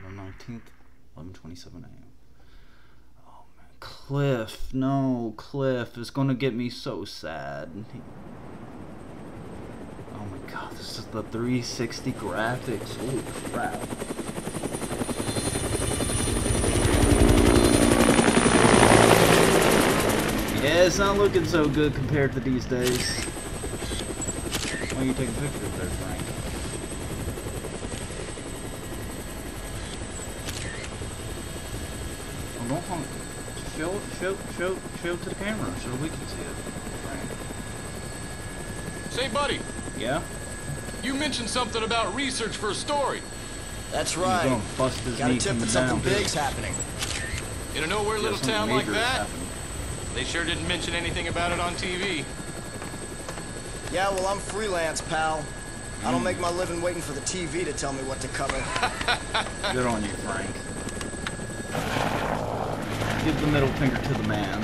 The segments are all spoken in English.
The 19th, 11:27 a.m. Oh man, Cliff, no, Cliff is gonna get me so sad. Oh my god, this is the 360 graphics. Holy crap. Yeah, it's not looking so good compared to these days. Why are you taking pictures there, Frank? Oh, don't honk. Show, show, show, show to the camera so we can see it. Frank. Say, buddy, Yeah? you mentioned something about research for a story. That's He's right. gonna bust his Got a tip that something big's happening. In a nowhere Yeah, little town like that, they sure didn't mention anything about it on TV. Yeah, well, I'm freelance, pal. I Mm. don't make my living waiting for the TV to tell me what to cover. Good on you, Frank. Give the middle finger to the man.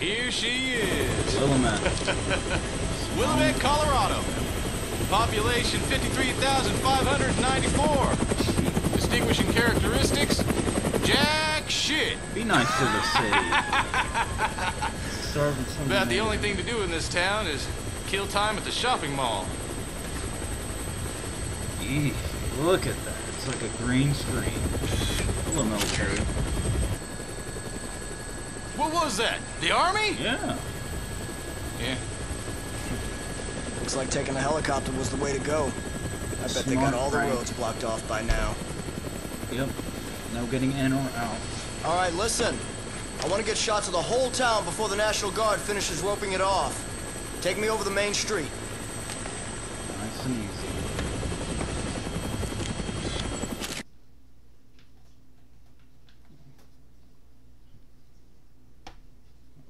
Here she is. Willamette. Willamette, Colorado. Population 53,594. Distinguishing characteristics? Jack shit. Be nice to the city. Starving some About the only thing to do in this town is kill time at the shopping mall. Look at that. It's like a green screen. Hello, military. What was that? The army? Yeah. Yeah. Looks like taking a helicopter was the way to go. I bet they got Smart, all the roads blocked off by now. Yep. No getting in or out. All right, listen. I want to get shots of the whole town before the National Guard finishes roping it off. Take me over the main street. Nice and easy.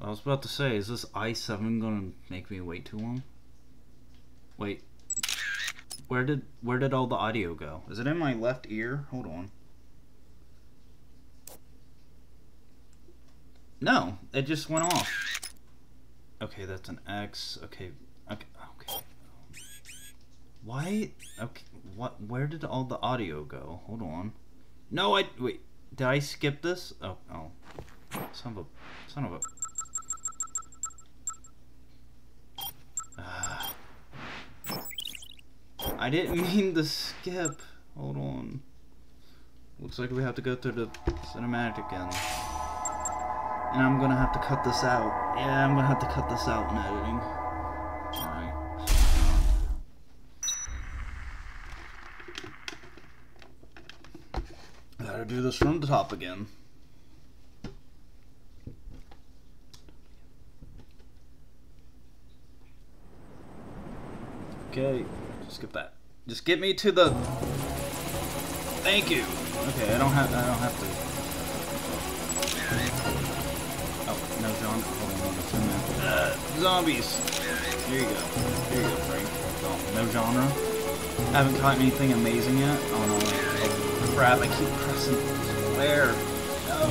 I was about to say, is this i7 gonna make me wait too long? Wait. Where did where did all the audio go? Is it in my left ear? Hold on. No, it just went off. Okay, that's an X. Okay, okay, okay. Why? Okay, what? Where did all the audio go? Hold on. No, I wait. Did I skip this? Oh, oh. Son of a, son of a. I didn't mean to skip. Hold on. Looks like we have to go through the cinematic again. And I'm gonna have to cut this out. Yeah, I'm gonna have to cut this out in editing. Alright. Gotta do this from the top again. Okay, just skip that. Just get me to the. Thank you. Okay, I don't have. I don't have to. Oh, no genre. Hold on. Uh, zombies. Here you go. Here you go, Frank. Oh, no genre. I Haven't caught anything amazing yet. Oh no. Oh, crap, I keep pressing. Where? No.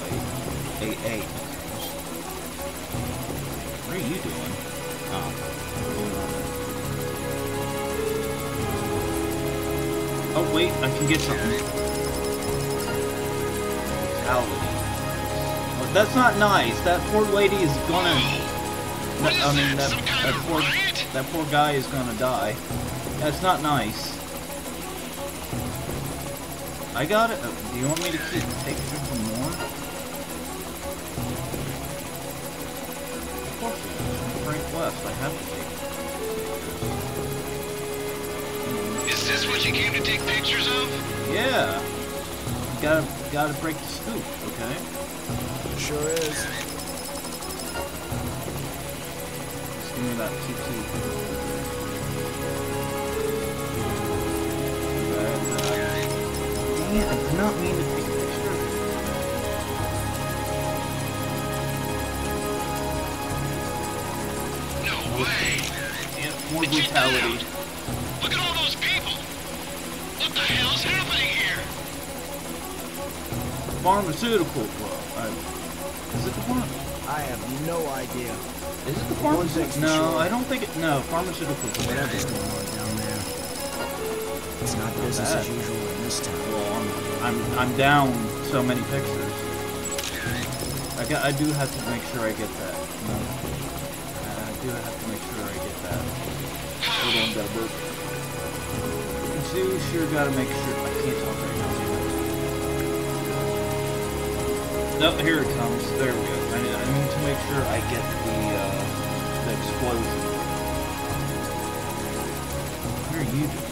Wait. Eight, eight. What are you doing? Oh, wait, I can get something. That's not nice. That poor lady is gonna. Is I mean, that, that? Poor that poor guy is gonna die. That's not nice. I got it. Uh, do you want me to keep taking some more? Of course. Frank West. I have to take. This what you came to take pictures of? Yeah. You gotta gotta break the scoop, okay? Sure is. Just give me that T2. Dang I did not mean to take a picture. No way. Damn, more Pharmaceutical club. Uh, is it the one? I I have no idea. Is it the pharmaceutical? No, sure. I don't think it. No, pharmaceuticals. are Whatever's going on down there. It's not business as usual in this town. Well, I'm, I'm I'm down so many pictures. I got I do have to make sure I get that. No. I do have to make sure I get that. Hold on, gotta burp. You sure gotta make sure. I can't talk right now. Nope, here it comes. There we go. I need, I need to make sure I get the uh, the explosion. What are you doing?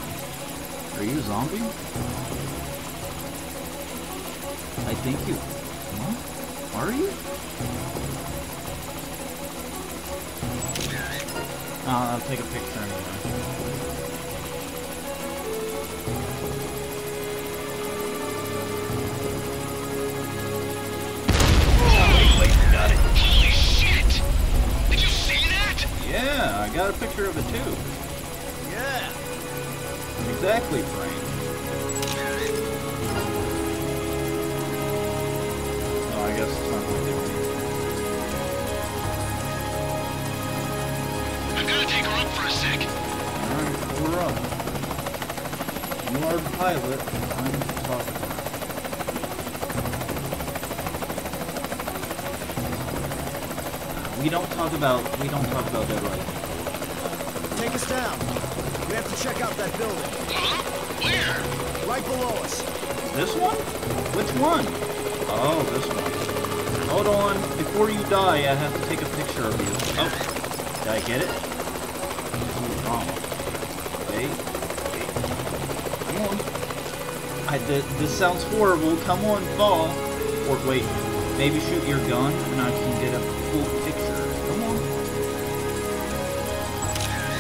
Are you a zombie? I think you. Huh? Are you? Uh, I'll take a picture anyway. Yeah, I got a picture of it too. Yeah. Exactly, Frank. Oh, I guess it's not going to I've got to take her up for a sec. Alright, her up. You are the pilot. I'm the photographer. We don't talk about we don't talk about that right. Take us down. We have to check out that building. Huh? Where? Right below us. This one? Which one? Oh, this one. Hold on. Before you die, I have to take a picture of you. Oh. Did I get it? Ooh, wrong. Wait. Wait. Come on. I did. This sounds horrible. Come on, fall. Or wait. Maybe shoot your gun and I can get a full picture.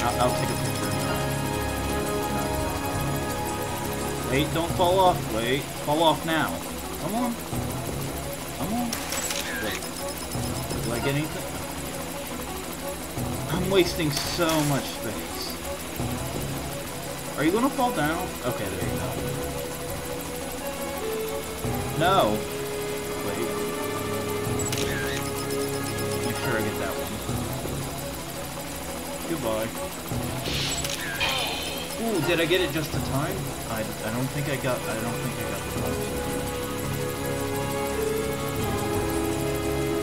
I'll, I'll take a picture. Wait, don't fall off. Wait, fall off now. Come on. Come on. Wait. Do I get anything? I'm wasting so much space. Are you gonna fall down? Okay, there you go. No. Goodbye. Ooh, did I get it just in time? I, I don't think I got I don't think I got the box.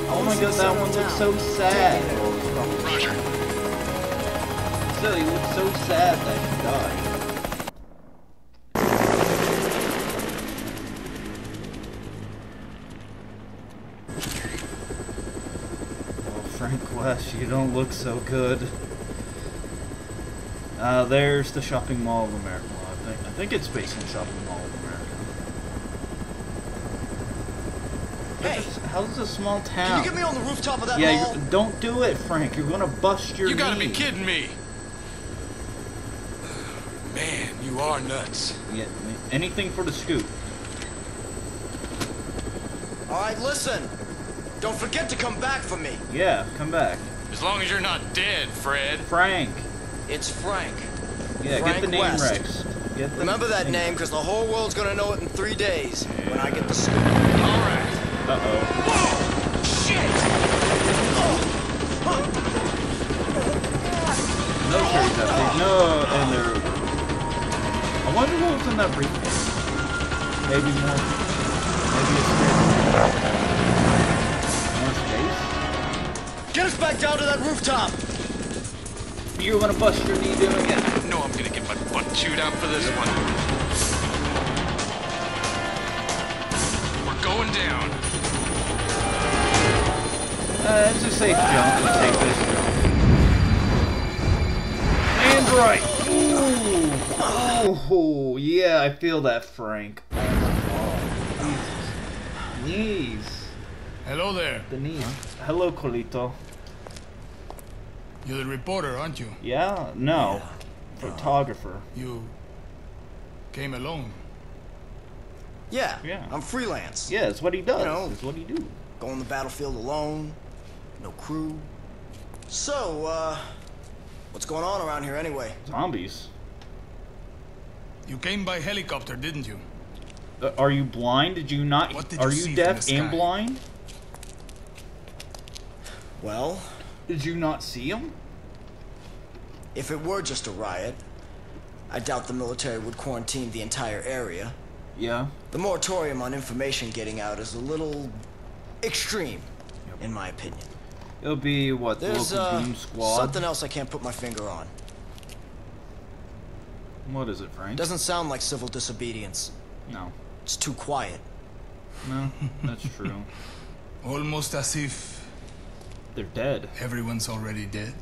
Oh my god, that one looks so sad. Roger. So he looks so sad that he died. Oh, Frank West, you don't look so good. Uh, there's the shopping mall of America. I think I think it's based in shopping mall of America. Hey, How's a small town? can you get me on the rooftop of that yeah, mall? you're- don't do it, Frank. You're gonna bust your You gotta be kidding me. Man, you are nuts. Yeah, anything for the scoop. All right, listen. Don't forget to come back for me. Yeah, come back. As long as you're not dead, Fred. Frank. It's Frank. Yeah, Frank get the name West. Rex. Get the Remember that name, because the whole world's gonna know it in three days when I get the scoop. All right. Uh oh. No cherries update. No, and they're. I wonder what was in that briefcase. Maybe more. Maybe it's more space. Get us back down to that rooftop. You're gonna bust your knee doing it. No, I'm get my butt chewed out for this one. We're going down. Uh, it's a safe jump. Let's take this jump. And right. Ooh. Oh, yeah, I feel that, Frank. Oh, Jesus. Knees. Hello there. The knees. Hello, Carlito. You're the reporter, aren't you? Yeah? No. Photographer. You came alone. Yeah, Yeah. I'm freelance. Yeah, it's what he does. You know. It's what he do. Go on the battlefield alone, no crew. So, uh, what's going on around here anyway? Zombies. You came by helicopter, didn't you? Uh, are you blind? Did you not? What did are you you see deaf from the and blind? Well, Did you not see him? If it were just a riot, I doubt the military would quarantine the entire area. Yeah. The moratorium on information getting out is a little extreme, in my opinion. It'll be what the There's local uh, Doom Squad. something else I can't put my finger on. What is it, Frank? Doesn't sound like civil disobedience. No. It's too quiet. No, that's true. Almost as if They're dead. everyone's already dead.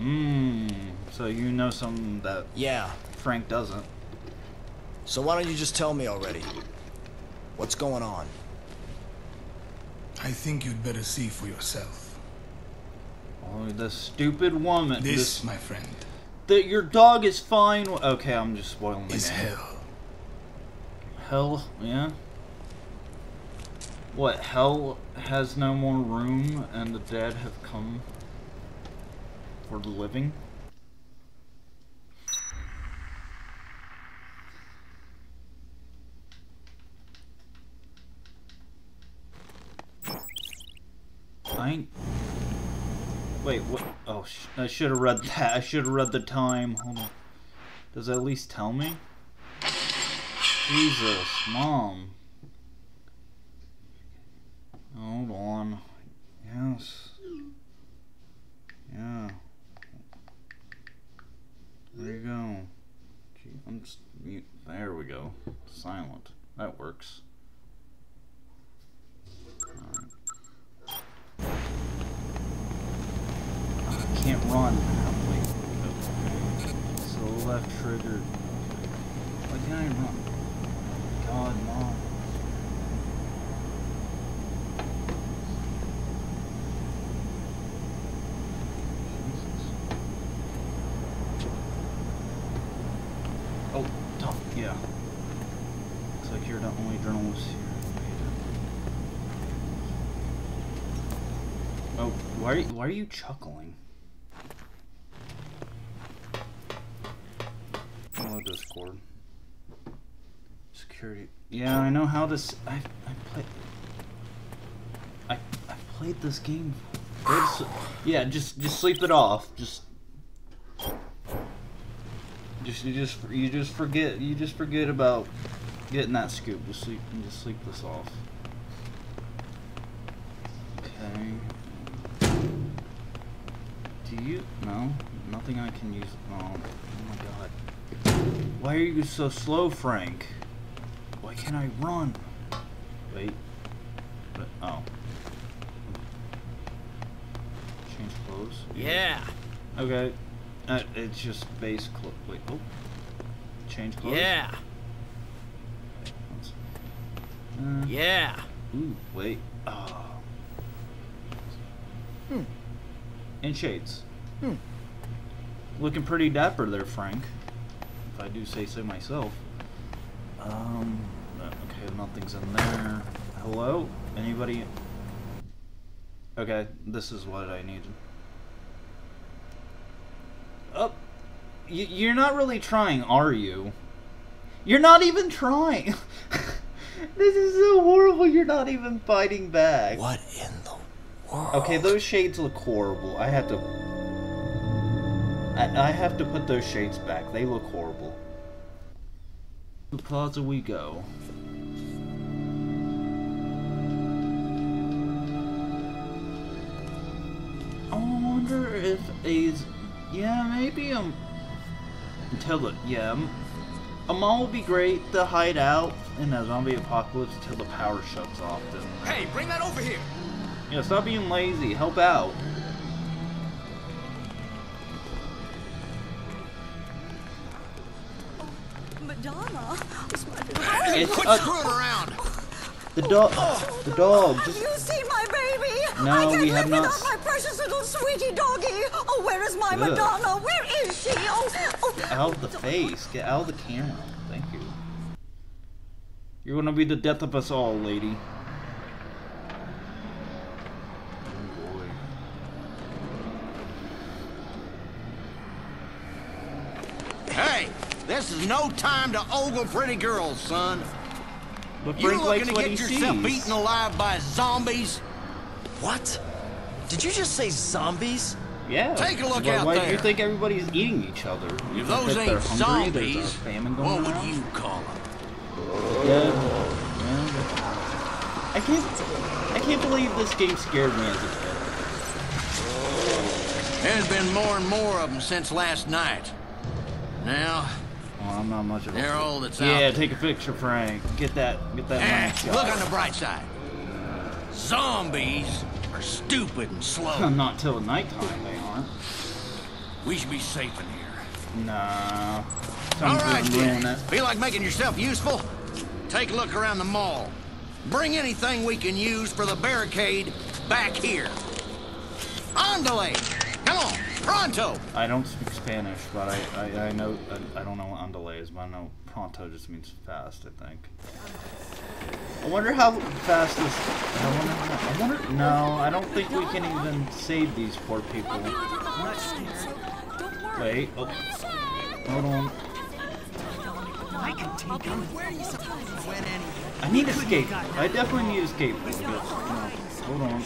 Mmm. So you know something that Yeah. Frank doesn't. So why don't you just tell me already? What's going on? I think you'd better see for yourself. Oh, the stupid woman. This, my friend, that your dog is fine. Okay, I'm just spoiling the is game. hell. Hell, yeah. What? Hell has no more room, and the dead have come for the living. I ain't... Wait, what? Oh, sh I should have read that. I should have read the time. Hold on. Does it at least tell me? Jesus, mom. Hold on. Yes. Yeah. There you go. Gee, I'm just mute. There we go. Silent. That works. Alright. I can't run. So left trigger. Why can't I run? God, mom. Jesus. Oh, tough. Yeah. Looks like you're the only journalist here. Oh, why are you, why are you chuckling? Hello, Discord. Security. Yeah, I know how this. I I play. I I played this game. Yeah, just just sleep it off. Just. Just you just you just forget you just forget about getting that scoop. Just sleep just sleep this off. Okay. Do you no nothing I can use? Oh, oh my god. Why are you so slow, Frank? Why can't I run? Wait. But, oh. Change clothes? Yeah. Okay. Uh, it's just base clothes. Wait, oh. Change clothes? Yeah. Uh, Yeah. Ooh, wait. Oh. Hmm. And shades. Hmm. Looking pretty dapper there, Frank. If I do say so myself. Um. Okay, nothing's in there. Hello? Anybody? Okay, this is what I needed. Oh, y- you're not really trying, are you? You're not even trying. this is so horrible. You're not even fighting back. What in the world? Okay, those shades look horrible. I have to. I, I have to put those shades back. They look horrible. The plaza we go. I wonder if A's. Yeah, maybe um. Until the yeah, um, a mall would be great to hide out in a zombie apocalypse until the power shuts off. Then Hey, bring that over here. yeah, stop being lazy. Help out. Madonna? It's Quit uh, screwing around. the dog. The dog. Have Just you seen my baby? No, I can't we have live not without my precious little sweetie doggy. Oh, where is my Ugh. Madonna? Where is she? Oh, oh. get out of the face. Get out of the camera. Thank you. You're gonna be the death of us all, lady. Oh boy. Hey, this is no time to ogle pretty girls, son. But You Frank likes looking to what get yourself sees. eaten alive by zombies? What? Did you just say zombies? Yeah. Take a look why, out why do you think everybody's eating each other? You If those they're ain't hungry? Zombies, famine what would you call them? Yeah. yeah. I can't. I can't believe this game scared me as a kid. There's been more and more of them since last night. Now, Well, I'm not much of a. they're all that's Yeah, there. take a picture, Frank. Get that. Get that. Eh, look on the bright side. Zombies are stupid and slow. Not till nighttime they aren't. we should be safe in here. Nah. All right, gonna ruin dear. it. Feel like making yourself useful? Take a look around the mall. Bring anything we can use for the barricade back here. On Andale! Come on, pronto! I don't speak Spanish, but I I, I know I, I don't know what andale is, but I know pronto just means fast. I think. I wonder how fast this. I wonder. I wonder. No, I don't think we can even save these poor people. Wait. Oh, hold on. I need escape. I definitely need escape. No, hold on.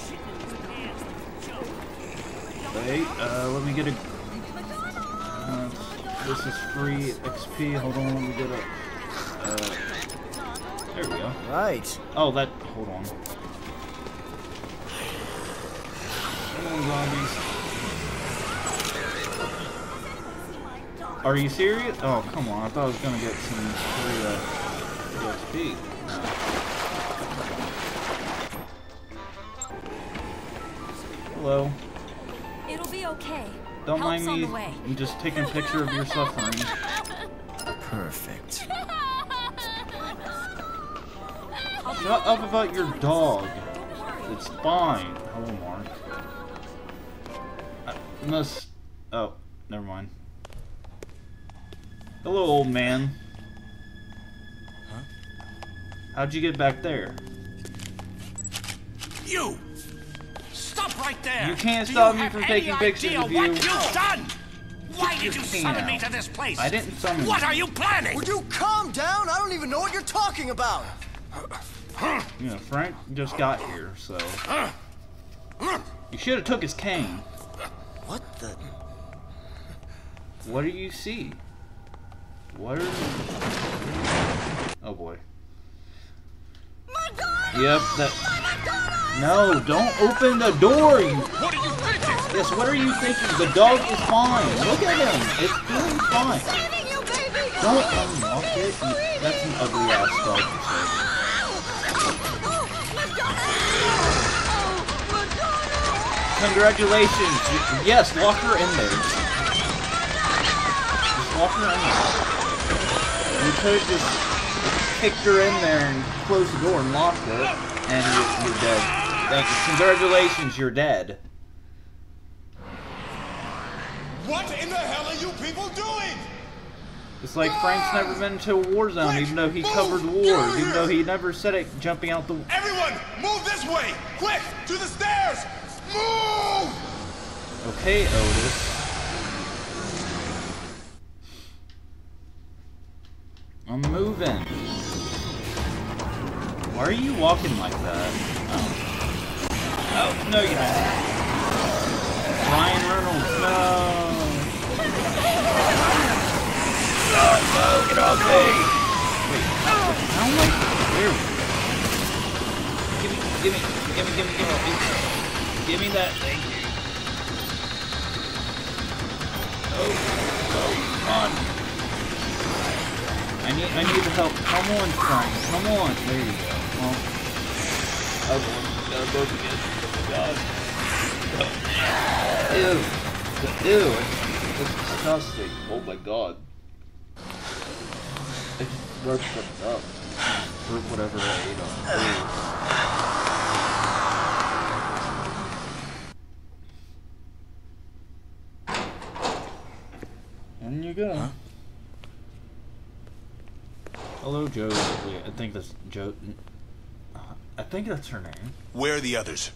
Wait, uh, let me get a. Uh, this is free XP. Hold on, let me get a. Uh, there we go. Right. Oh, that. Hold on. Come on, zombies. Are you serious? Oh, come on. I thought I was gonna get some free, uh, free XP. Hello. It'll be okay. Don't Help's mind on me. the way. I'm just taking a picture of your suffering. Perfect. Shut up about your dog. It's fine. Hello, Mark. I must. Oh, never mind. Hello, old man. Huh? How'd you get back there? You! Stop right there! You can't Do stop me from taking pictures of you. what you've done? Why did you summon me to this place? I didn't summon you. What are you planning? Would you calm down? I don't even know what you're talking about. You know, Frank just got here, so. You should have took his cane. What the? What do you see? What are Oh boy. Yep, that. Oh, No, don't open the door, you. What are you thinking? Yes, what are you thinking? The dog is fine. Look at him. It's doing fine. You! Don't unlock it. You- That's an ugly ass dog to say. Madonna! Madonna! Congratulations. Yes, lock her in there. Just lock her in there. You could have just kicked her in there and closed the door and locked it, and you're, you're dead. Thank you. Congratulations, you're dead. What in the hell are you people doing? It's like Frank's never been to a war zone, even though he covered wars, even though he never said it jumping out the. Everyone, move this way! Quick, to the stairs! Move! Okay, Otis. I'm moving. Why are you walking like that? Oh. Oh, no, you don't. Ryan Reynolds, no. No, no, get off me. Wait, how am I? Where? Give me, give me, give me, give me, give me, give me that thing. Oh, oh, come on. I need, I need the help. Come on, Frank. Come on. There you go. Oh, boy. Gotta both again. God. Ew. Ew. It's, it's disgusting. Oh my god. I just burped something up. Burp whatever I ate on. Ew. And you go. Hello, Joe. Wait, I think that's Joe. I think that's her name. Where are the others?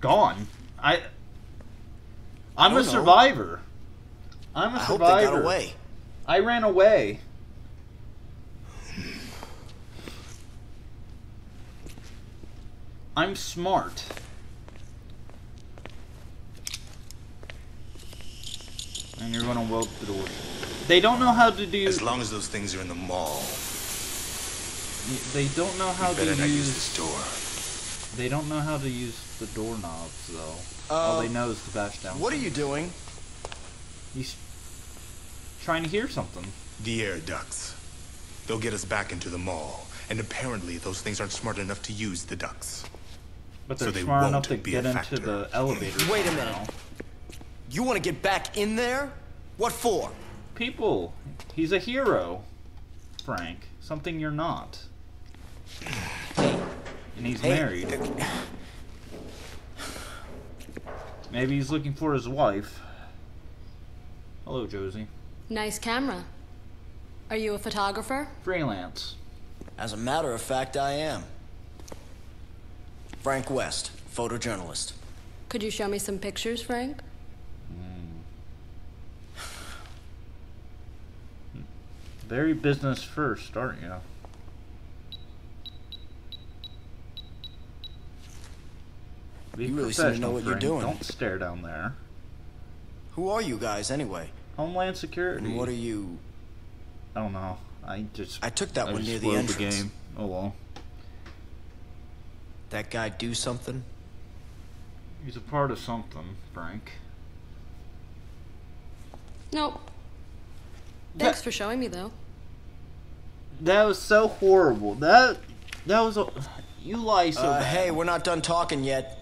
gone. I I'm I a survivor. Know. I'm a survivor. I hope they got away. I ran away. I'm smart. And you're gonna weld the door. They don't know how to do. As long as those things are in the mall. They don't know how to use. Not use this door. They don't know how to use the doorknobs though. All they um, know is to bash down. What are you doing? He's trying to hear something. The air ducts. They'll get us back into the mall. And apparently those things aren't smart enough to use the ducts. But So they're they smart enough to get into the elevator. Wait a somehow. minute. You want to get back in there? What for? People, he's a hero, Frank. Something you're not. And he's Hey, married. Maybe he's looking for his wife. Hello, Josie. Nice camera. Are you a photographer? Freelance. As a matter of fact, I am. Frank West, photojournalist. Could you show me some pictures, Frank? Hmm. Very business first, aren't you? Be You really seem to know professional, what you're doing. Don't stare down there. Who are you guys anyway? Homeland Security. And what are you? I don't know. I just. I took that I one just near the spoiled entrance. game. Oh well. That guy do something? He's a part of something, Frank. Nope. Thanks for showing me, though. That was so horrible. That that was a. You lie so uh, bad. hey, we're not done talking yet.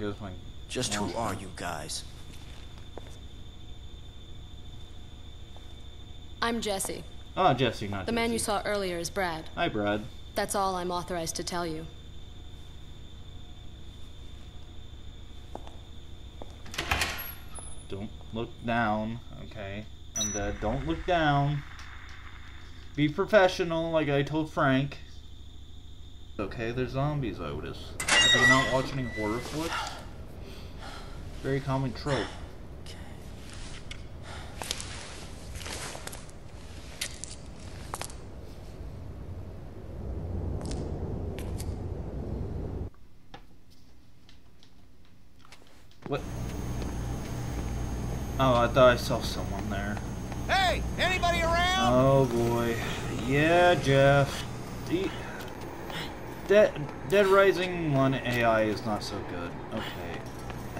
There goes my. Just who are you guys? I'm Jessie. Oh, Jessie, not The man you saw earlier is Brad. Hi, Brad. That's all I'm authorized to tell you. Don't look down, okay? And uh, don't look down. Be professional, like I told Frank. Okay, there's zombies, Otis. Have you not watched any horror flicks? Very common trope. What? Oh, I thought I saw someone there. Hey, anybody around? Oh boy. Yeah, Jeff. De- Dead, Dead Rising 1 AI is not so good. Okay.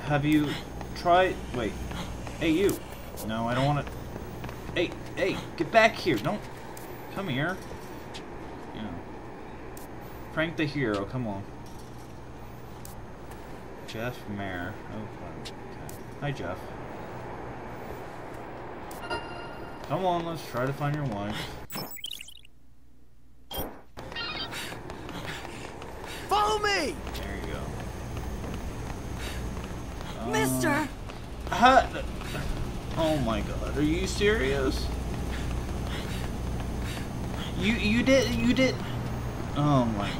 Have you tried. Wait. Hey, you. No, I don't want to. Hey, hey, get back here. Don't. Come here. Know. Frank the Hero, come on. Jeff Meyer. Oh, okay. Hi, Jeff. Come on, let's try to find your wife. Me! There you go. Uh, Mister! Ha- oh my god, are you serious? You you did you did Oh my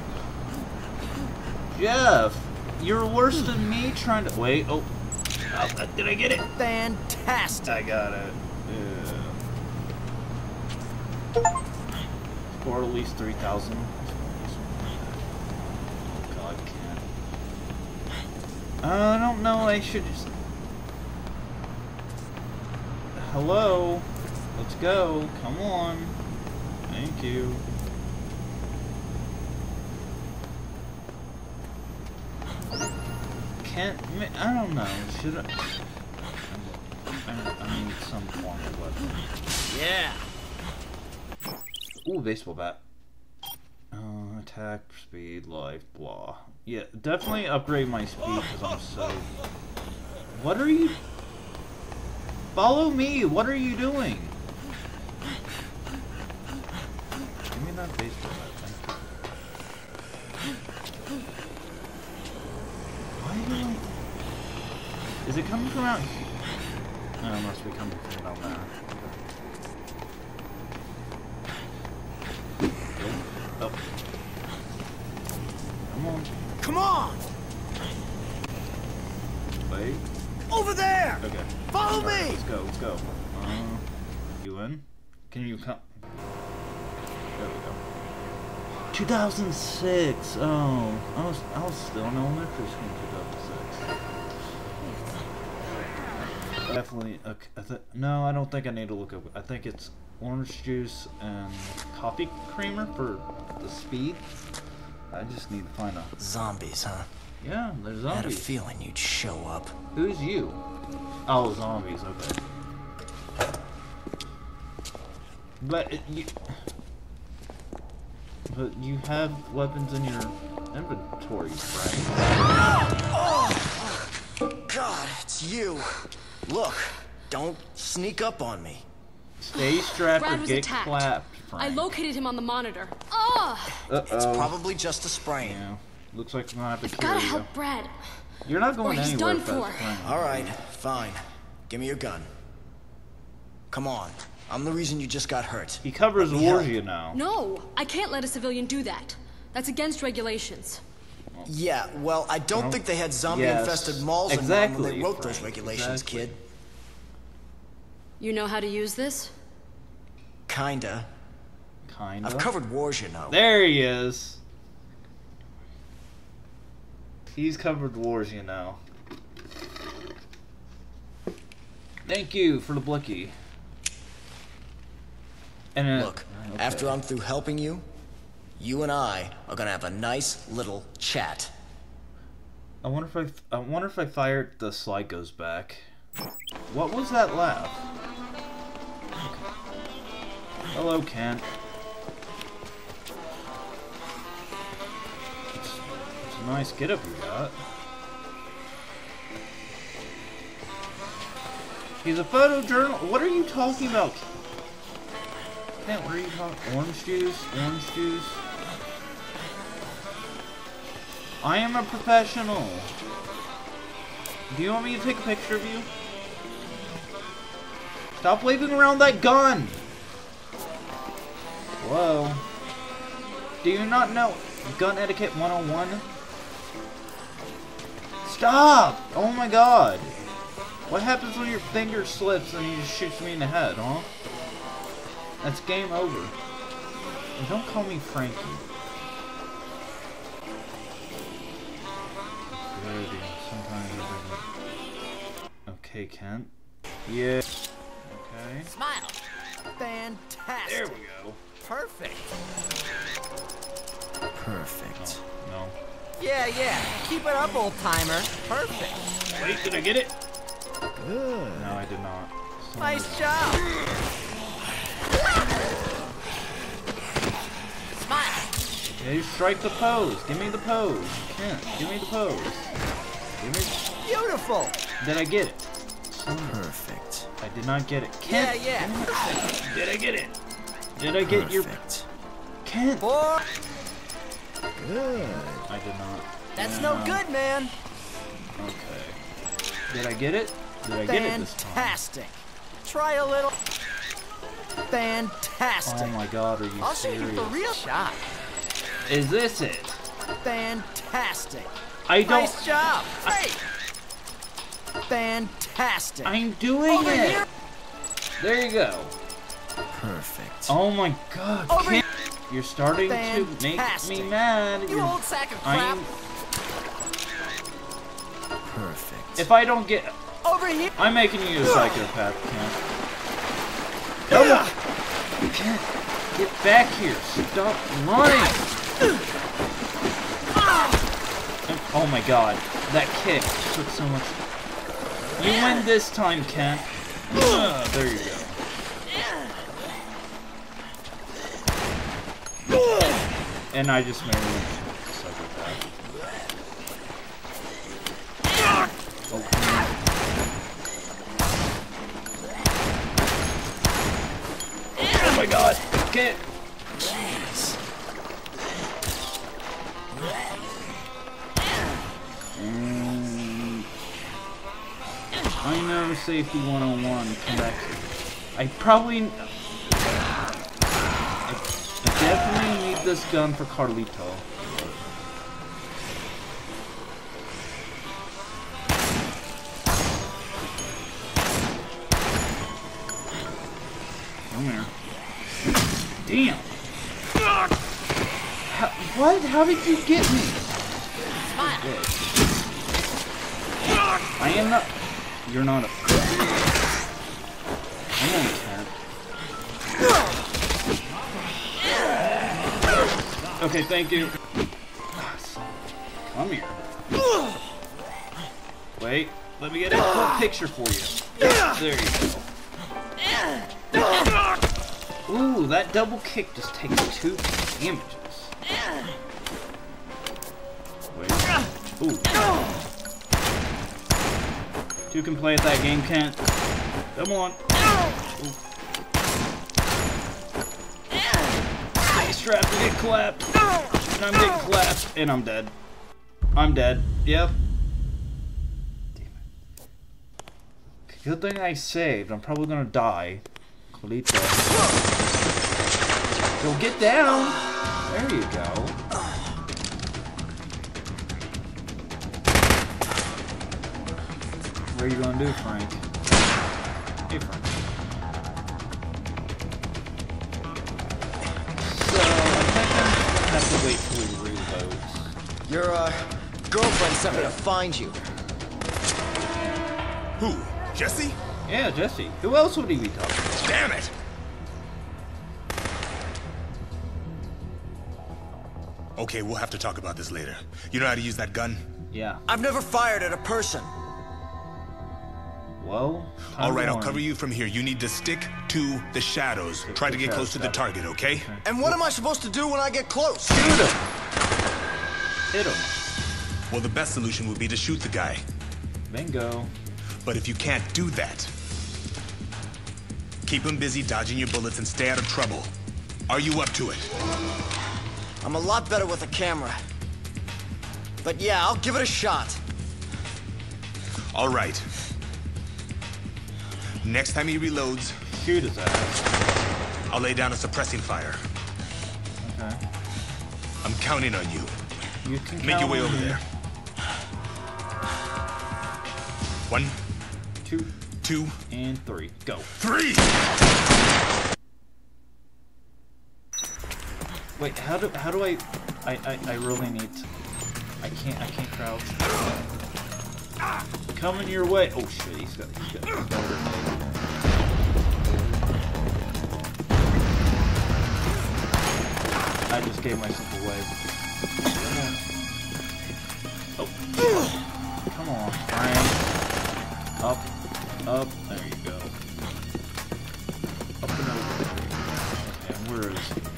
Jeff, you're worse than me trying to wait. Oh, oh did I get it? Fantastic. I got it. Yeah. Score at least 3,000. God, can't. I don't know, I should just... Hello? Let's go. Come on. Thank you. Can't... I don't know. Should I... I, I need some form of weapon. Yeah. Ooh, baseball bat. Uh, attack, speed, life, blah. Yeah, definitely upgrade my speed because I'm so... What are you... Follow me! What are you doing? Give me that baseball bat, you. Why do I... Is it coming from out here? No, it must be coming from down there. Oh. Come on. Come on. Wait. Over there. Okay. Follow Alright, me. Let's go, let's go. Uh, you in? Can you come? There we go. 2006. Oh, I was I was still in elementary school in 2006. Definitely. Okay, I no, I don't think I need to look up. I think it's orange juice and coffee creamer for the speed. I just need to find a. Zombies, huh? Yeah, there's I had a feeling you'd show up. Who's you? Oh, zombies. Okay. But it, you. But you have weapons in your inventory, right? God, it's you. Look, don't sneak up on me. Stay strapped Brad or was get attacked. clapped, I located him on the monitor. Ugh! It's Uh-oh. probably just a sprain. Yeah. Looks like I'm gonna have to I've carry gotta you. help Brad. You're not going or he's anywhere done for. All right, fine. Give me your gun. Come on. I'm the reason you just got hurt. He covers Let me help. Now. No, I can't let a civilian do that. That's against regulations. Yeah, well, I don't Well, think they had zombie-infested yes, malls in mind when they wrote those regulations, exactly. kid. You know how to use this? Kinda. Kinda? I've covered wars, you know. There he is. He's covered wars, you know. Thank you for the blicky. And uh, Look, okay. after I'm through helping you, you and I are gonna have a nice little chat. I wonder if I, I wonder if I fired the slide goes back. What was that laugh? Hello, Kent. It's, it's a nice get up you got. He's a photojournal. What are you talking about? Are you talking? Orange juice? Orange juice? I am a professional. Do you want me to take a picture of you? Stop waving around that gun! Whoa. Do you not know gun etiquette 101? Stop! Oh my god. What happens when your finger slips and he just shoots me in the head, huh? That's game over. And don't call me Frankie. Good. Sometimes it doesn't. Okay, Kent. Yeah. Okay. Smile. Fantastic. There we go. Perfect. Perfect. No. Yeah, yeah. Keep it up, old timer. Perfect. Wait, did I get it? Good. No, I did not. Nice job. Smile. Okay, strike the pose. Give me the pose. Kent, give me the pose. Give me. Beautiful. Did I get it? Perfect. I did not get it. Yeah, Kent, yeah. did I get it? Did I get your Perfect. Kent? Boy, Good. I did not. that's Yeah, no good, man. Okay. Did I get it? Did I get it this time? Fantastic. Try a little. Fantastic. Oh my god, are you I'll show you serious? the real shot. Is this it? Fantastic. I don't. Nice job. Great. Fantastic. I'm doing Over it. here. There you go. Perfect. Oh my god, Over Kent, you're starting to make me mad. You You're- old sack of crap. I'm, Perfect. if I don't get, Over here. I'm making you a psychopath, Kent. Come on, Kent, get back here. Stop running. Oh my god, that kick took so much. You win this time, Kent. Ugh, ah, there you go. And I just made him. Oh. Oh my god! Get! I know safety 101. Come back. I probably. I, I definitely need this gun for Carlito. Come here. Damn! How, what? How did you get me? I am not. You're not a. Cat. Okay, thank you. Come here. Wait, let me get a picture for you. There you go. Ooh, that double kick just takes two damages. Wait. Ooh. Two can play at that game, Kent. Come on. Stay strapped to get clapped. And I'm getting clapped. And I'm dead. I'm dead. Yep. Good thing I saved. I'm probably gonna die. Carlito. Go get down! There you go. What are you gonna do, Frank? Hey, Frank. So, I think I'm just have to wait till he reloads. Your, uh, girlfriend sent me to find you. Who? Jessie? Yeah, Jessie. Who else would he be talking to? Damn it! Okay, we'll have to talk about this later. You know how to use that gun? Yeah. I've never fired at a person. Well, All right, I'll cover you from here. You need to stick to the shadows. Try to to get close to the shadows, target, okay? And what am I supposed to do when I get close? Shoot him! Hit him. Well, the best solution would be to shoot the guy. Bingo. But if you can't do that, keep him busy dodging your bullets and stay out of trouble. Are you up to it? I'm a lot better with a camera. But yeah, I'll give it a shot. All right. Next time he reloads, Shoot his ass. I'll lay down a suppressing fire. Okay. I'm counting on you. You can Make your way over me. there. One, Two two, and three. Go. three! Wait, how do how do I I I, I really need to, I can't I can't crouch. Ah! Coming your way. Oh shit, he's got he's got, a grenade. I just gave myself away. Oh. Come on, Brian. Up, up. There you go. Up and over. Okay, where is he?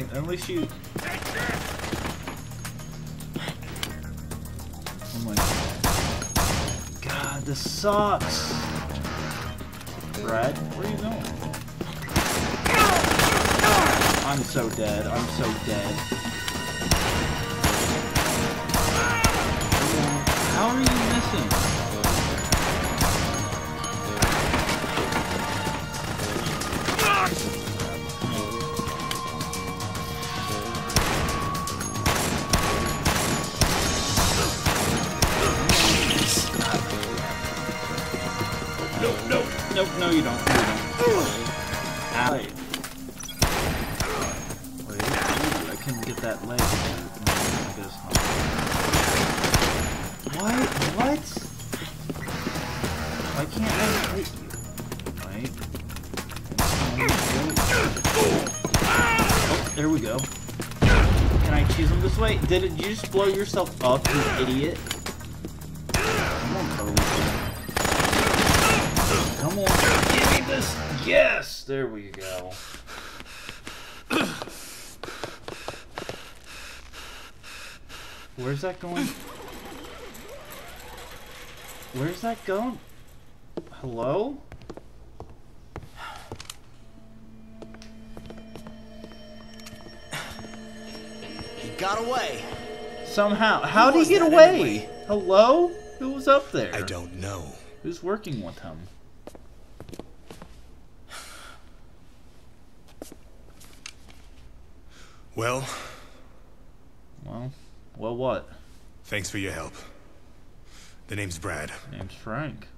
At least you. Oh my god. God, this sucks. Brad, where are you going? I'm so dead. I'm so dead. How are you missing? Just blow yourself up, you idiot? Come on. Come on, give me this. Yes, there we go. Where's that going? Where's that going? Hello? He got away. Somehow. How did he get away? anyway? Hello? Who was up there? I don't know. Who's working with him? Well, Well, well, what? thanks for your help. The name's Brad. Name's Frank.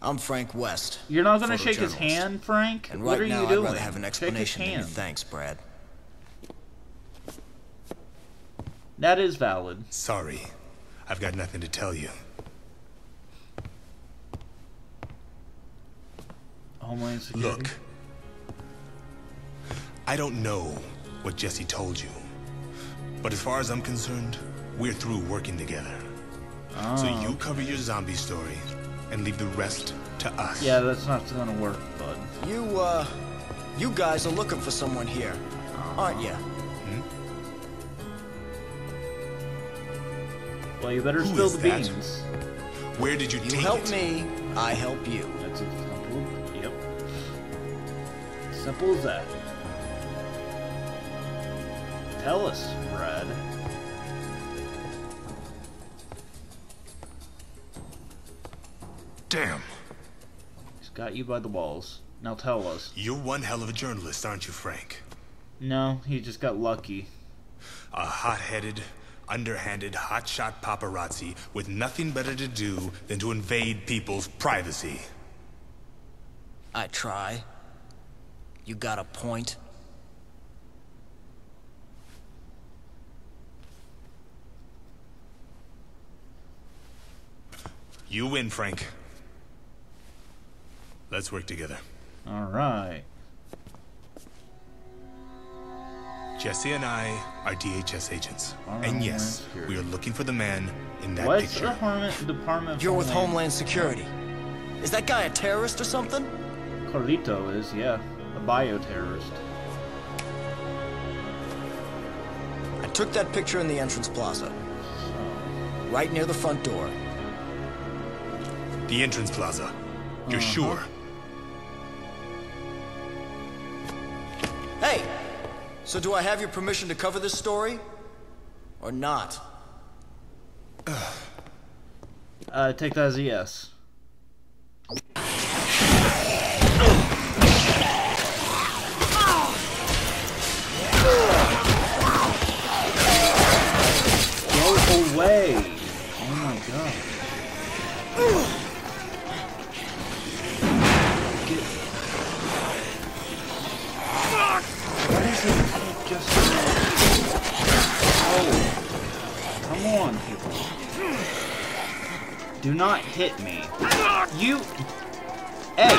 I'm Frank West. You're not gonna shake his hand, Frank? And what right are now, you I'd doing? rather have an explanation than your thanks, Brad. That is valid. Sorry. I've got nothing to tell you. Homeland Security. Look. I don't know what Jessie told you. But as far as I'm concerned, we're through working together. Oh, So you cover your zombie story and leave the rest to us. Yeah, that's not gonna work, bud. You, uh, you guys are looking for someone here, aren't you? Well, you better Who spill the that? beans. Where did you, You take help it? me, I help you. That's as simple. Yep. Simple as that. Tell us, Red. Damn. He's got you by the balls. Now tell us. You're one hell of a journalist, aren't you, Frank? No, he just got lucky. A hot-headed, underhanded, hotshot paparazzi with nothing better to do than to invade people's privacy. I try. You got a point? You win, Frank. Let's work together. All right. Jessie and I are DHS agents. All right, and yes, we are looking for the man in that What's picture. the Harmon, Department You're with Homeland? Homeland Security. Is that guy a terrorist or something? Carlito is, yeah. A bioterrorist. I took that picture in the entrance plaza, So, right near the front door. The entrance plaza. You're Uh-huh. sure? So do I have your permission to cover this story? Or not? uh, take that as a yes. Go away! Do not hit me. You... Hey!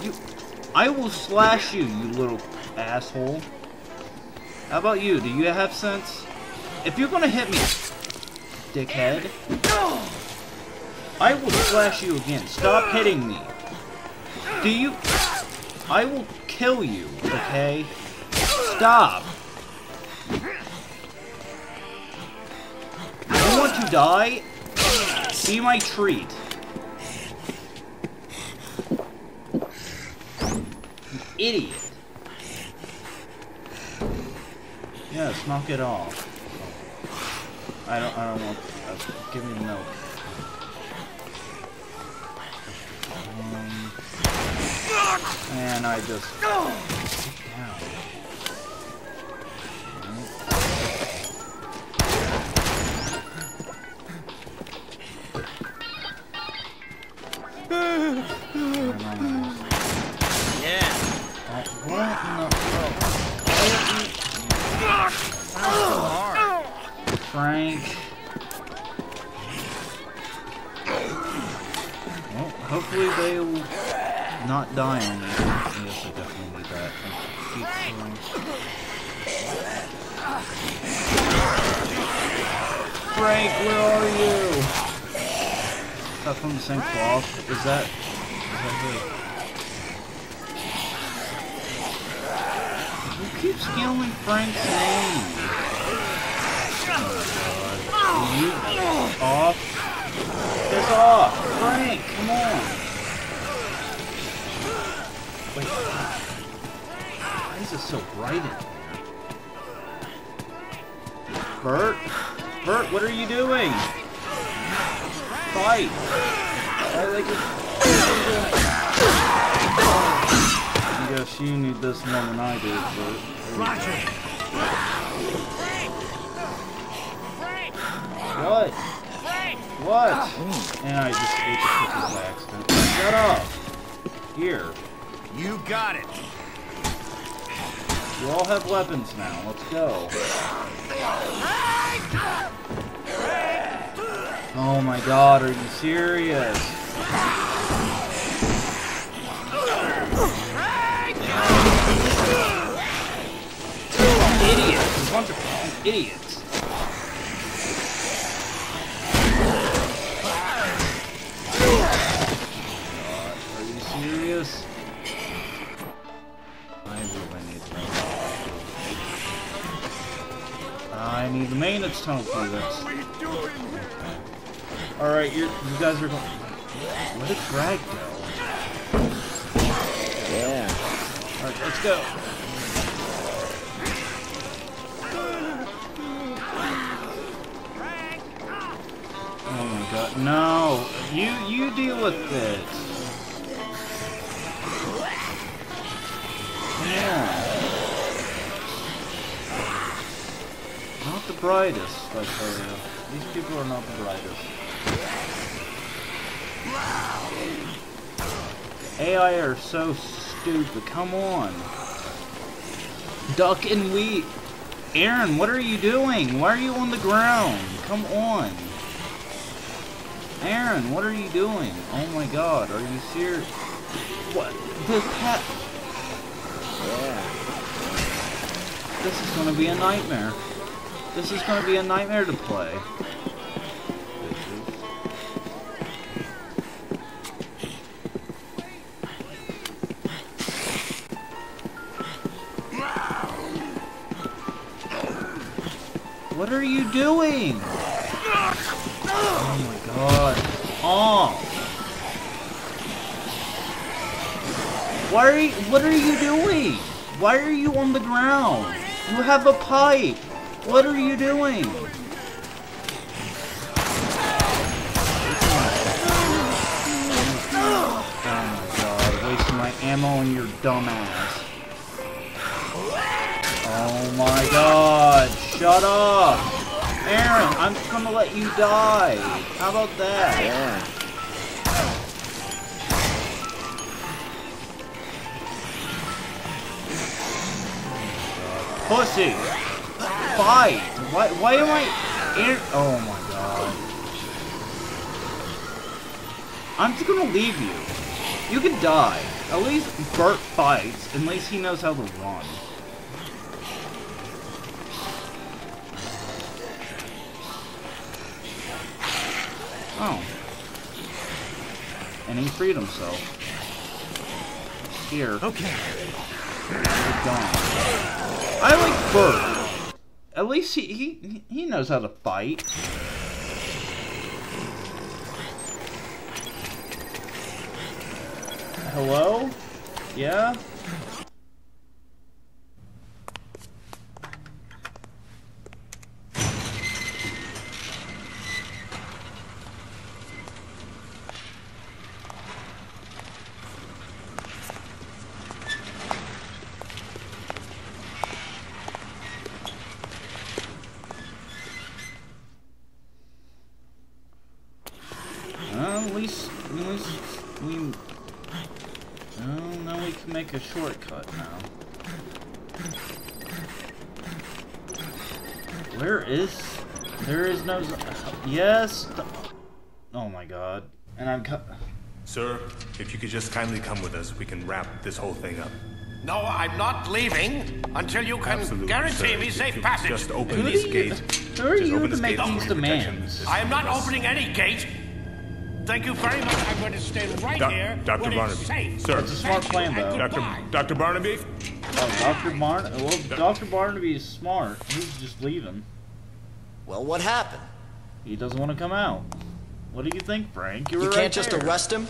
You... I will slash you, you little asshole. How about you? Do you have sense? If you're gonna hit me, dickhead, I will slash you again. Stop hitting me. Do you... I will kill you, okay? Stop. You want to die? Be my treat. Idiot. Yes, knock it off. I don't. I don't want. Uh, give me milk. Um, and I just. Not me. Yes, I definitely need that. Frank, where are you? Is that from the same cloth? Is that... Is that. Who keeps stealing Frank's name? Oh god. You off? Piss off! Frank, come on! Why is so bright in here? Bert? Bert, what are you doing? Fight! I like it. I guess you need this more than I do, Bert. Roger. What? What? Ah, hmm. And I just ate the cookies by accident. Shut up! Here. You got it. You all have weapons now. Let's go. Oh my god, are you serious? Idiots! Bunch of idiots. The maintenance tunnel for this. Alright, you you guys are going. Where did Greg go? Yeah. Alright, let's go. Oh my god, no! You you deal with this. Brightest, I tell you. These people are not the brightest. AI are so stupid. Come on. Duck and wheat. Aaron, what are you doing? Why are you on the ground? Come on. Aaron, what are you doing? Oh my god, are you serious? What? The cat. This is gonna be a nightmare. This is gonna be a nightmare to play. What are you doing? Oh my god. Oh. Why are you, what are you doing? Why are you on the ground? You have a pipe. What are you doing? Oh my god, wasting my ammo on your dumb ass. Oh my god, shut up! Aaron, I'm just gonna let you die. How about that? Yeah. Pussy! Fight! Why, why am I... Oh my god. I'm just gonna leave you. You can die. At least Bert fights. At least he knows how to run. Oh. And he freed himself. Here. Okay. Gone. I like Bert. At least he, he he knows how to fight. Hello? Yeah? Well, at least, at least we. Well, now we can make a shortcut now. Where is? There is no. Yes. Oh my god. And I'm cut. Sir, if you could just kindly come with us, we can wrap this whole thing up. No, I'm not leaving until you can Absolutely, guarantee sir. me safe passage. Just open Who this you- gate. who are Just you to make gate these for demands? I am not opening any gate. Thank you very much. I'm going to stay right Doc- here. Dr. Barnaby. Safe. Sir. It's a smart plan, though. Dr. Dr. Barnaby? Oh, Dr. Barn. Well, Dr. Barnaby is smart. He's just leaving. Well, what happened? He doesn't want to come out. What do you think, Frank? You were You right can't just there. arrest him?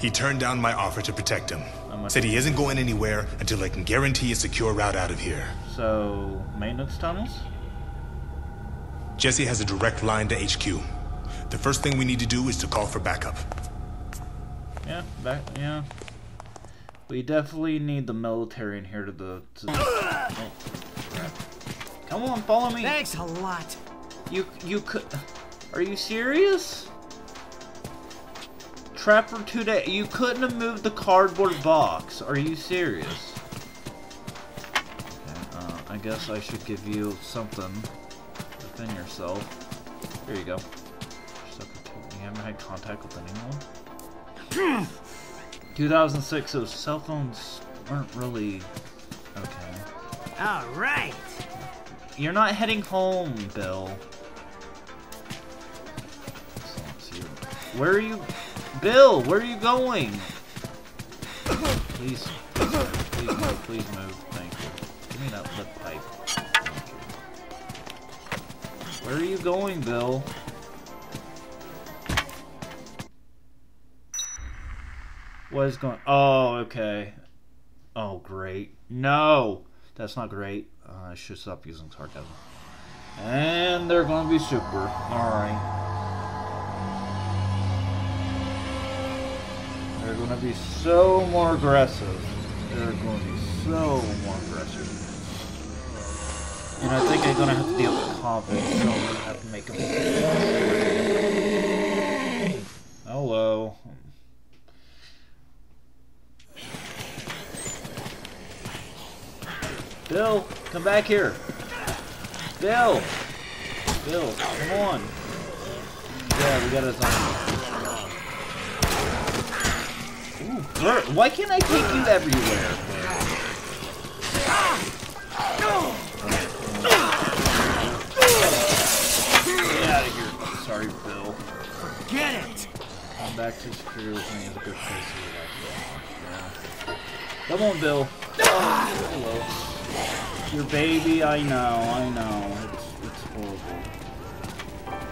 He turned down my offer to protect him. I'm Said he isn't going anywhere until I can guarantee a secure route out of here. So, maintenance tunnels? Jessie has a direct line to HQ. The first thing we need to do is to call for backup. Yeah, back. Yeah. We definitely need the military in here to the. To, oh. Come on, follow me. Thanks a lot. You you could. Are you serious? Trap for two days. You couldn't have moved the cardboard box. Are you serious? Okay, uh, I guess I should give you something within yourself. Here you go. Haven't had contact with anyone? 2006, those cell phones weren't really okay. All right. You're not heading home, Bill. Where are you? Bill, where are you going? Please, please move, please move. Thank you. Give me that lip pipe. Where are you going, Bill? What is going? Oh, okay. Oh, great. No, that's not great. Uh, I should stop using sarcasm. And they're going to be super. All right. They're going to be so more aggressive. They're going to be so more aggressive. And I think I'm going to have to deal with confidence, so I'm going to have to make them. Hello. Bill, come back here. Bill! Bill, come on. Yeah, we got a zombie. Ooh, Bert, why can't I take you everywhere? Get out of here. Sorry, Bill. Forget it. Come back to security with me is a good place to relax. Yeah. Come on, Bill. Hello. Your baby, I know, I know. It's, it's horrible.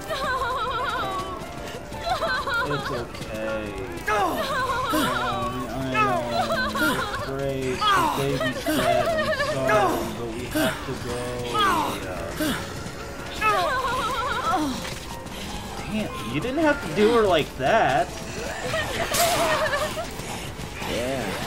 No! No! It's okay. Um, I know. It's great. The baby's dead. I'm sorry, but we have to go. Yeah. Damn, you didn't have to do her like that. Yeah.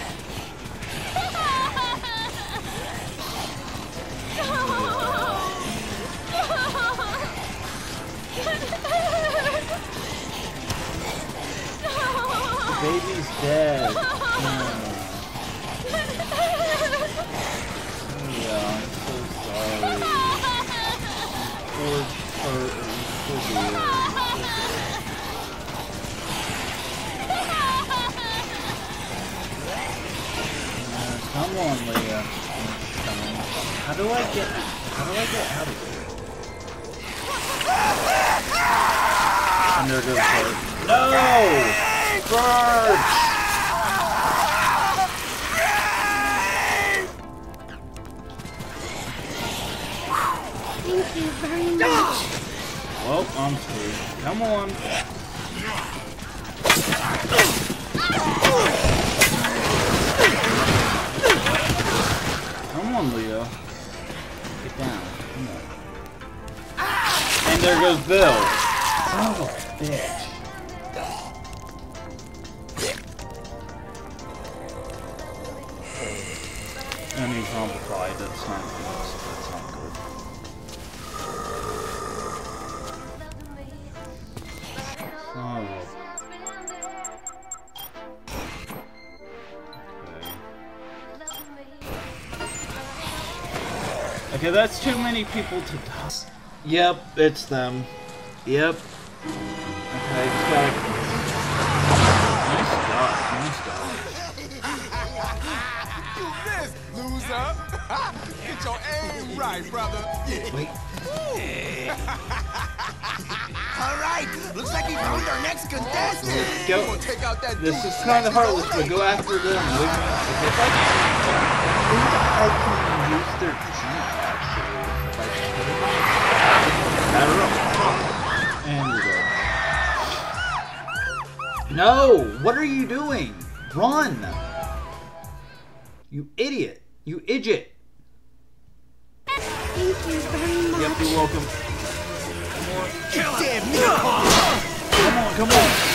Baby's dead. Yeah. Yeah, I'm so sorry. Poor, poor, poor dear. Uh, Come on, Leah. How do I get? How do I get out of here? And there goes Bert. No! Bert! Thank you very much. Well, I'm screwed. Come on. Come on, Leo. Get down. Come on. And there goes Bill. Okay. Okay, that's too many people to toss. Yep, it's them. Yep. Okay, just gotta. Nice dodge, nice dodge. Loser. Get your aim right, brother. Wait. All right. Looks like we found our next contestant. Go. We're take out that This is kind of that heartless, but go after them. If I can, who the heck can use their And we go. No! What are you doing? Run! You idiot! You idiot! Thank you very much. Yep, you're welcome. Kill him. Come on, come on!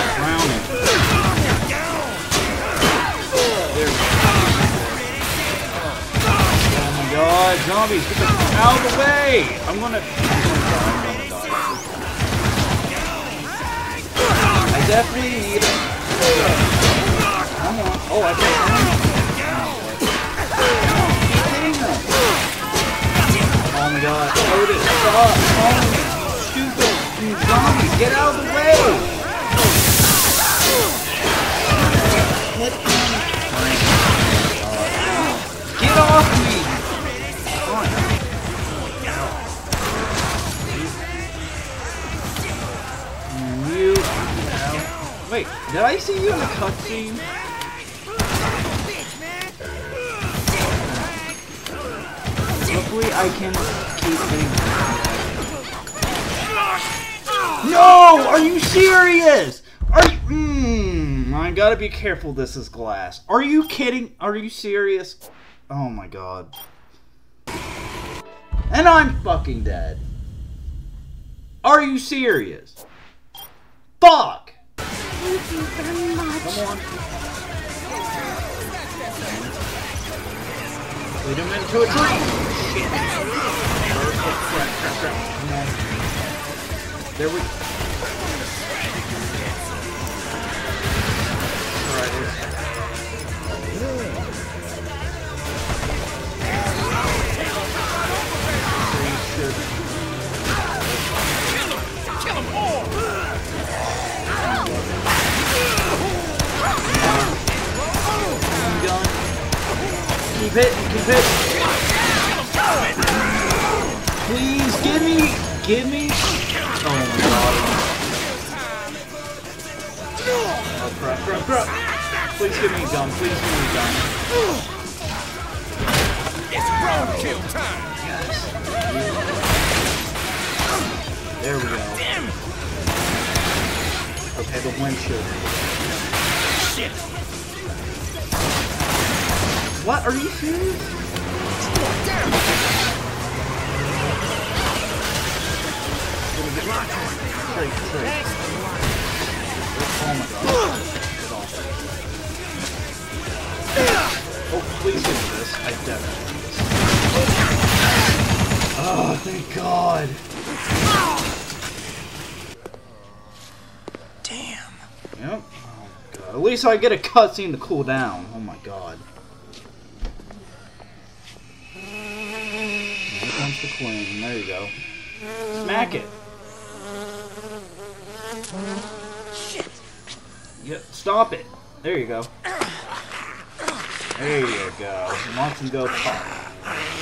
god, zombies, get the out of the way! I'm gonna. I definitely need. Come on. Oh, I can't. Oh my god. Otis, stop. Oh, stupid zombies, get out of the way! Get off me! Wait, did I see you in the cutscene? Hopefully I can keep No! Are you serious? Are you... Mmm, I gotta be careful this is glass. Are you kidding? Are you serious? Oh my god. And I'm fucking dead. Are you serious? Fuck! Thank you very much. Lead him into a tree! Shit. There we... Alright, Keep hitting, keep hitting. Please, give me, give me. Oh my god. Oh crap, crap, crap. Please give me a gun, please give me a gun. It's roadkill time. Yes. There we go. Okay, the windshield. Shit. What? Are you serious? Straight, straight. Oh my god. Oh, please give this. I definitely this. Oh, thank god. Damn. Yep. Oh god. At least I get a cutscene to cool down. Oh my god. Here comes the queen. There you go. Smack it. Shit. Yeah, stop it. There you go. There you go. Watch him go pop.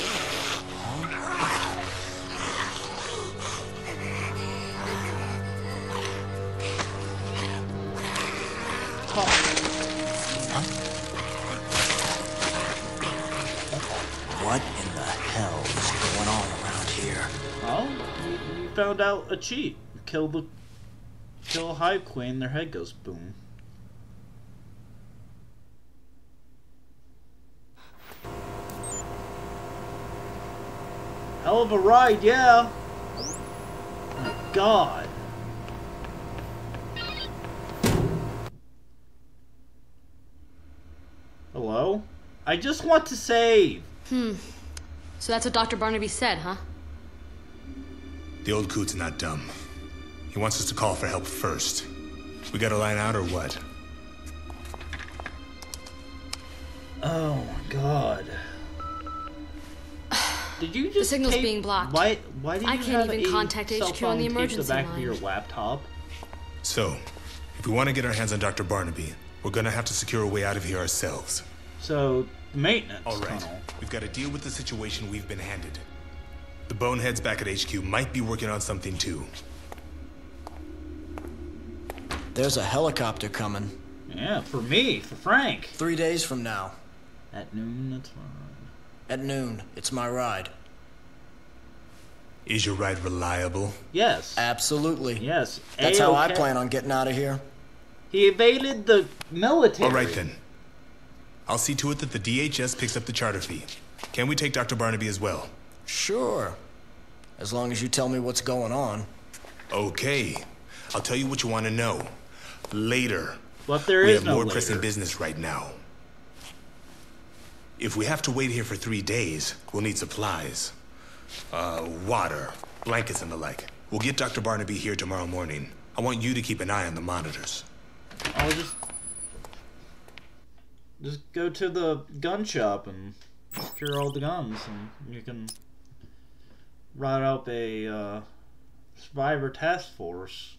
Oh, you, found out a cheat. Kill the kill a hive queen, their head goes boom. Hell of a ride, yeah. My God. Hello? I just want to save. Hmm. So that's what Dr. Barnaby said, huh? The old coot's not dumb. He wants us to call for help first. We gotta line out or what? Oh my god. Did you just The signal's tape- being blocked. Why? Why did I you can't have even a contact HQ on the phone taped to emergency the back line. of your laptop? So, if we want to get our hands on Dr. Barnaby, we're gonna have to secure a way out of here ourselves. So maintenance All right, tunnel. we've got to deal with the situation we've been handed. The boneheads back at HQ might be working on something too. There's a helicopter coming. Yeah, for me, for Frank. Three days from now. At noon, that's fine. At noon. It's my ride. Is your ride reliable? Yes. Absolutely. Yes. That's how I A-okay. plan on getting out of here. He evaded the military. All right then. I'll see to it that the DHS picks up the charter fee. Can we take Dr. Barnaby as well? Sure. As long as you tell me what's going on. Okay. I'll tell you what you want to know. Later. But there we is have no more later. pressing business right now. If we have to wait here for three days, we'll need supplies. Uh, water, blankets, and the like. We'll get Dr. Barnaby here tomorrow morning. I want you to keep an eye on the monitors. I'll just just go to the gun shop and secure all the guns, and you can brought up a uh, survivor task force.